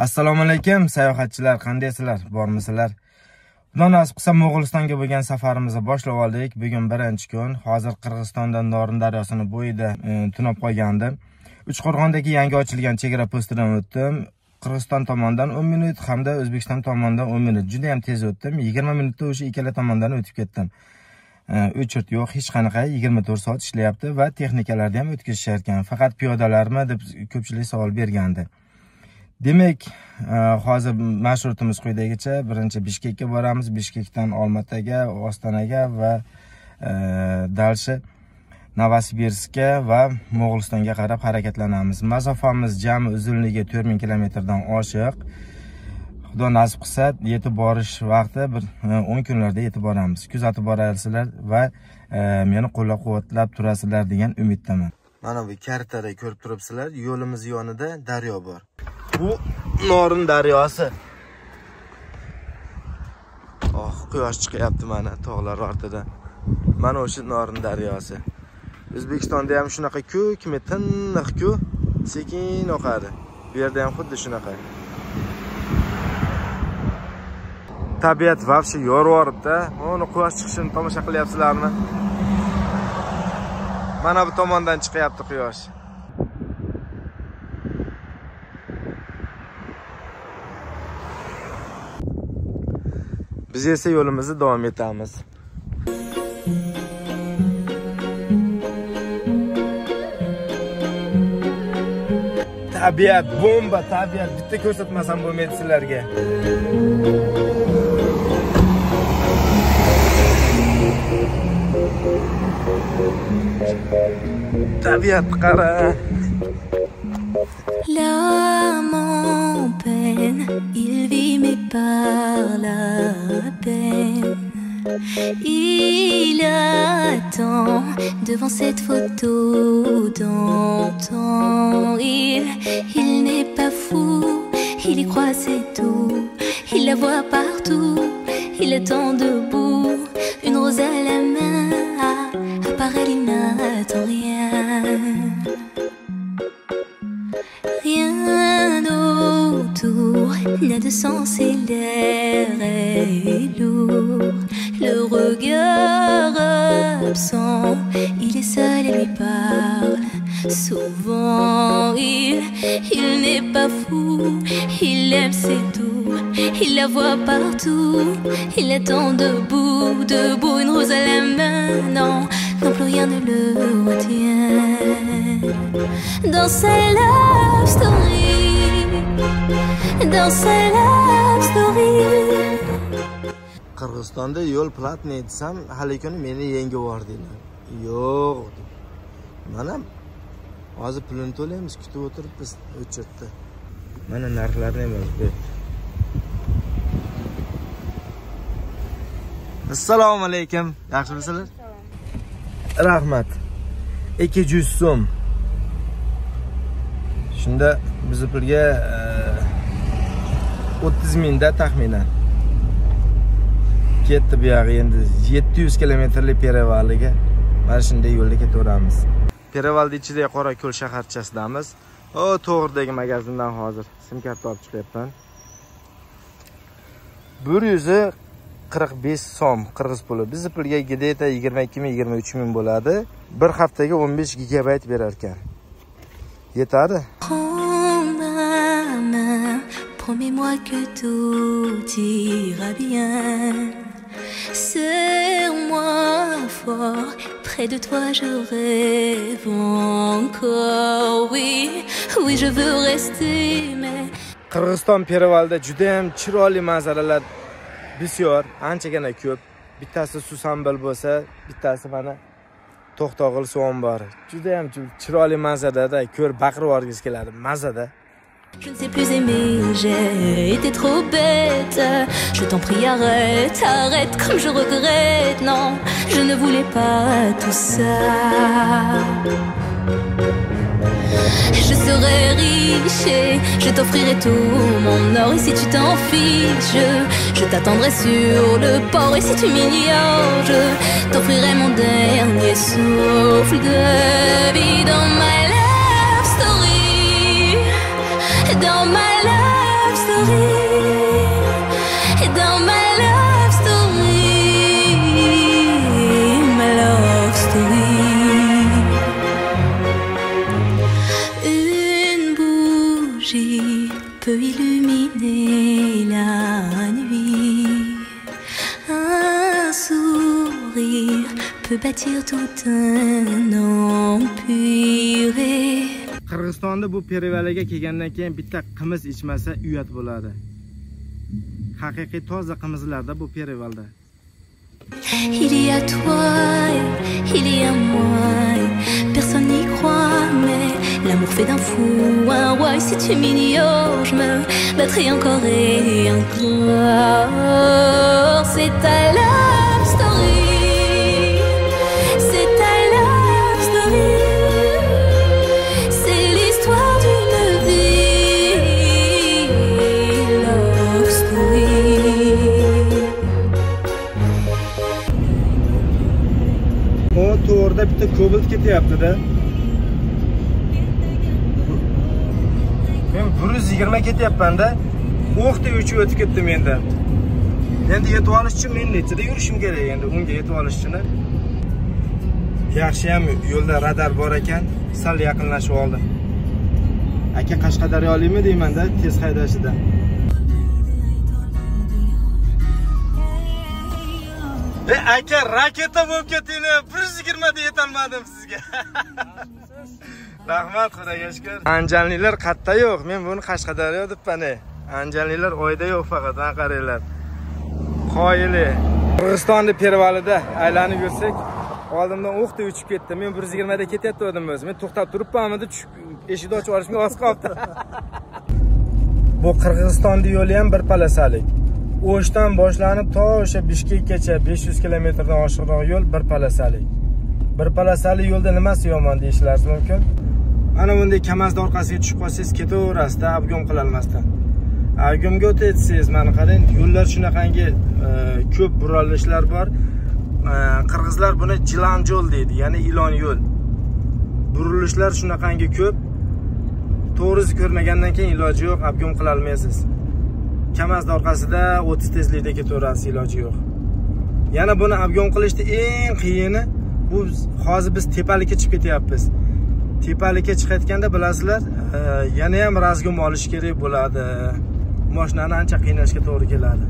assalomu alaykum sayohatchilar qandaysizlar bormisizlar? Xudo nasib qilsa mo'g'ulistonga bo'lgan safarimizni boshlab oldik. Bugun birinchi kun. Hozir qirg'izistonda norin daryosini bo'yida e, tunab qolgandim uchqo'rg'ondagi yangi ochilgan chegara postidan o'tdim. Qirg'iziston tomonidan 10 minut hamda o'zbekiston tomonidan 10 minut. Juda ham tez o'tdim. 20 minutda o'sha ikkala tomondan o'tib ketdim. E, O'chirt yo'q hech qanaqa 24 soat ishlayapti va texnikalarni ham o'tkazishayotgan. Faqat piyodalarmi deb ko'pchilik savol bergandi. Demak e, hozir marshrutimiz quyidagicha birinchi bishkekka boramiz. Bishkekdan olmataga ostonaga va e, дальше novosibirskka va mo'g'ulistonga qarab harakatlanamiz. Masofamiz jami uzunligi to'rt ming kilometrdan oshiq. Xudo nasib qilsa yetib borish vaqti bir e, o'n kunlarda yetib boramiz. Kuzatib borasizlar va e, meni qo'llab quvvatlab turasizlar degan umiddaman. Mana bu kartada ko'rib turibsizlar yo'limiz yonida daryo bor. Bu norin daryosi. Oh quyosh chiqyapti mana tog'lar ortidan mana o'sha norin daryosi. O'zbekistonda ham shunaqa ku kimi tiniq-ku sekin oqadi. Bu yerda ham xuddi shunaqa. Tabiat вообще yorib yuboribdi uni quyosh chiqishini tomosha qilyapsizlarmi? Mana bu tomondan chiqyapti quyosh. Biz esa yo'limizni davom etamiz. Tabiat bomba tabiat. Bitta ko'rsatmasam bo'lmaydi sizlarga. Tabiat qara. L'âme en peine, par la peine. Il attend devant cette photo d'antan. Il, il n'est pas fou, il y croit, c'est tout. Il la voit partout, il attend debout, une rose à la main. À part n'a de sens et l'air est lourd. Le regard absent, il est seul et lui parle. Souvent, il, il n'est pas fou, il aime c'est tout. Il la voit partout, il attend debout, debout, une rose à la main. Non, non plus rien ne le retient. Dans sa love story, dans sa love story. qirg'izistonda yo'l platniy desam hali kuni meni yengib yubordinglar yo'q. Mana hozir pulini to'laymiz kutib o'tiribmiz o'chirtda mana narxlarni ham yozib berdi assalomu alaykum. Yaxshimisizlar rahmat. Ikki yuz so'm shunda bizni pulga e, o'ttiz mingda taxminan. Ketdi buyog'i endi yetti yuz kilometrlik perevalniga mana shunday yo'lda ketaveramiz. Perevalni ichidagi qorako'l shaharchasidamiz. O to'g'ridagi magazindan hozir sim karta olib chiqyapman. Bir yuzi qirq besh so'm qirg'iz puli. Bizni pulga где-то yigirma ikki ming yigirma uch ming bo'ladi. Bir haftaga o'n besh gigabayt berar ekan yetadi. Promets-moi que tout ira bien. Serre-moi fort, près de toi je rêve encore. Oui, oui, je veux rester, mais qirg'iziston pervalda juda ham chiroyli manzaralar bisyor anchagina ko'p bittasi susambil bo'lsa bittasi mana to'xtog'il suv ombori juda ham chiroyli manzarada ko'rib baqirib yuborgisi keladi mazada je ne sais plus aimer, j'ai été trop bête. Je t'en prie, arrête, arrête, comme je regrette. Non, je ne voulais pas tout ça. Je serai riche et je t'offrirai tout mon or. Et si tu t'en fiches, je, t'attendrai sur le port. Et si tu m'ignores, je t'offrirai mon dernier souffle de vie dans ma love dans ma love story, dans ma love story, ma love story, une bougie peut illuminer la nuit, un sourire peut bâtir tout un empire. Qirg'izistonda bu perevalaga kelgandan keyin bitta qimiz ichmasa uyat bo'ladi haqiqiy toza qimizlarda bu perevalda Il y a toi, il y a moi, personne n'y croit, mais l'amour fait d'un fou un roi. Si tu m'ignores, je me battrai encore et encore. C'est à love o to'g'rida bitta kobalt ketyaptida. Men bir yuz yigirma ketyapmanda o'qdek uchib o'tib ketdi mendan endi yetib olish uchun men nechada yurishim kerak endi? Unga yetib olish uchun yaxshiyam yo'lda radar bor ekan sal yaqinlashib oldi. Aka qashqadaryolikmi deymanda tez haydashida. Aka raketa bo'lib ketdinglar. Bir yuz yigirmada yetolmadim sizga. Rahmat xudoga shukur anjanliklar qayerda yo'q. Men buni qashqadaryo debman anjanliklar oyda yo'q faqat mana qaranglar qoyili qirg'izistonni pervalida aylanib yursak oldimdan o'qdek uchib ketdi. Men bir yuz yigirmada ketayotgandim o'zi men to'xtab turibmanmidi tushib eshikni ochib olishga oz qolibdi. Bu qirg'izistonni yo'li ham bir palasalik o'shdan boshlanib to o'sha bishkekgacha 500 kilometrdan oshiqroq yo'l bir palasalik bir palasali yo'lda nimasi yomon deyishlaringiz mumkin? Ana bunday kamazni orqasiga tushib qolsangiz ketaverasizda obgom qilolmasdan obgomga o'tayotsangiz mana qarang yo'llar shunaqangi e, ko'p burilishlar bor. E, qirg'izlar buni jilanjo'l deydi ya'ni ilon yo'l. Burilishlar shunaqangi ko'p. To'g'risi ko'rmagandan keyin iloji yo'q obgom qilolmaysiz. Kamazni orqasida 30 tezlikda ketaverasiz iloji yo'q. Yana buni obgom qilishni eng qiyini bu hozir biz tepalikka chiqib ketyapmiz. Tepalikka chiqayotganda bilasizlar e, yana ham razgum olish kerak bo'ladi. Mashinani ancha qiynashga to'g'ri keladi.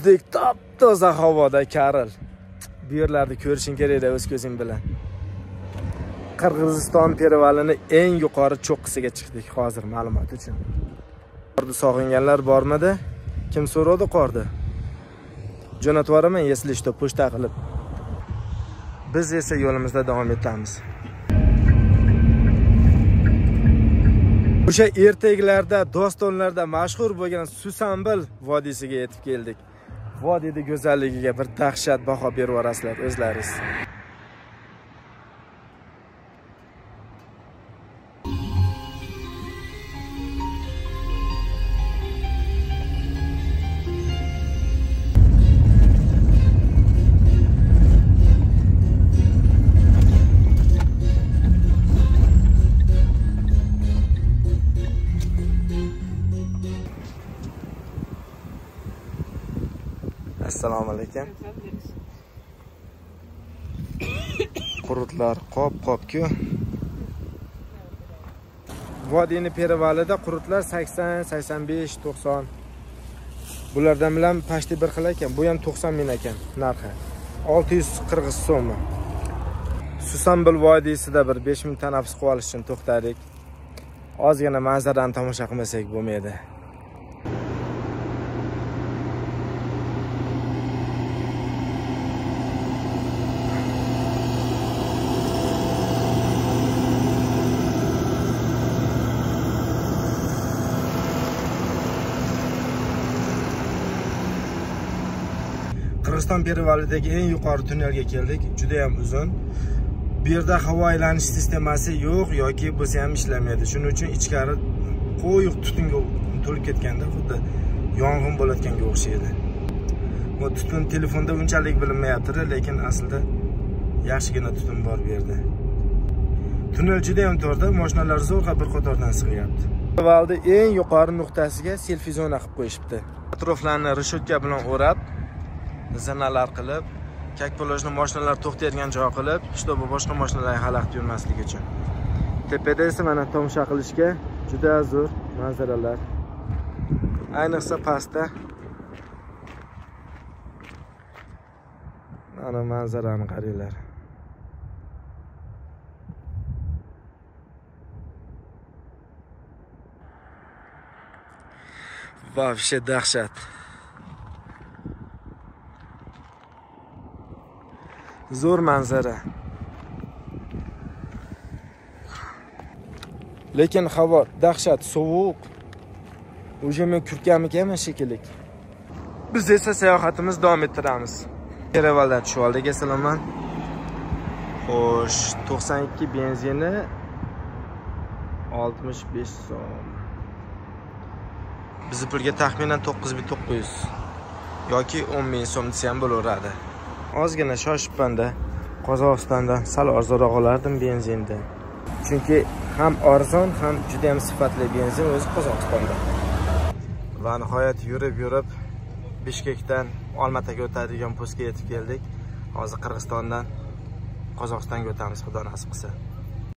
Muzdek top toza havoda karil bu yerlarni ko'rishing kerakda o'z ko'zing bilan. Qirg'iziston pervalini eng yuqori cho'qqisiga chiqdik hozir ma'lumot uchun. Qorni sog'inganlar bormidi? Kim so'radi qorni jo'natib yuboraman если что pochta qilib. Biz esa yo'limizda davom etamiz. O'sha ertaklarda dostonlarda mashhur bo'lgan susanbil vodiysiga yetib keldik. Vodiyni go'zalligiga bir dahshat baho berib yuborasizlar o'zlaringiz. Assalomu alaykum. Qurutlar qop qopku vodiyni perivalida qurutlar 80 85 90 bulardan bilan pashti bir xil ekan. Bu ham 90 ming ekan narxi. 600 qirg'iz so'mi. Susanbil vodiysida bir 5 ming tanaffus qilib olish uchun to'xtadik. Ozgina manzarani tomosha qilmasak bo'lmaydi. Qirg'iziston perevalidagi eng yuqori tunnelga keldik. Juda ham uzun. Bu yerda havo aylanish sistemasi yo'q yoki bo'lsa ham ishlamaydi. Shuning uchun ichkari qo'yiq tutunga to'lib ketganda xuddi yong'in bo'layotganga o'xshaydi. Bu tutun telefonda unchalik bilinmayapti lekin aslida yaxshigina tutun bor bu yerda. Tunnel juda ham torda mashinalar zo'rg'a bir qatordan sig'yapti. Valni eng yuqori nuqtasiga selfi zona qilib qo'yishibdi. Atroflarni reshetka bilan o'rab zinalar qilib kakpolojni mashinalar to'xtaydigan joy qilib чтобы boshqa mashinalar xalaqit yurmasligi uchun. Tepada esa mana tomosha qilishga juda zo'r manzaralar. Ayniqsa pastda mana manzarani qaranglar. Вообще dahshat zo'r manzara. Lekin havo dahshat sovuq. Уже men kurkamikanman shekilli biz esa sayohatimizni davom ettiramiz. Yerevaldan tushib oldik assalomman xo'sh 92 benzini 65 so'm. Bizni pulga taxminan 9900 yoki 10000 so'm desa ham bo'laveradi. Ozgina shoshibmanda qozog'istondan sal arzonroq olardim benzinni chunki ham arzon ham juda ham sifatli benzin o'zi qozog'istonda. Va nihoyat yurib yurib bishkekdan olmataga o'tadigan postga yetib keldik. Hozir qirg'izistondan qozog'istonga o'tamiz xudo nasib qilsa.